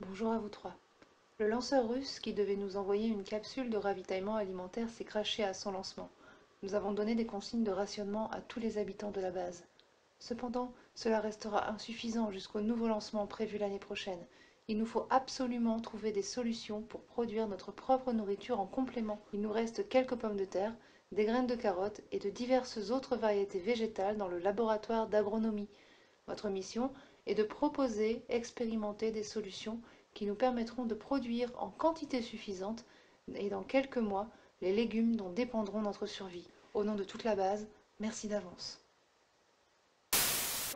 Bonjour à vous trois. Le lanceur russe qui devait nous envoyer une capsule de ravitaillement alimentaire s'est craché à son lancement. Nous avons donné des consignes de rationnement à tous les habitants de la base. Cependant, cela restera insuffisant jusqu'au nouveau lancement prévu l'année prochaine. Il nous faut absolument trouver des solutions pour produire notre propre nourriture en complément. Il nous reste quelques pommes de terre, des graines de carottes et de diverses autres variétés végétales dans le laboratoire d'agronomie. Votre mission est de proposer, expérimenter des solutions qui nous permettront de produire en quantité suffisante et dans quelques mois les légumes dont dépendront notre survie. Au nom de toute la base, merci d'avance.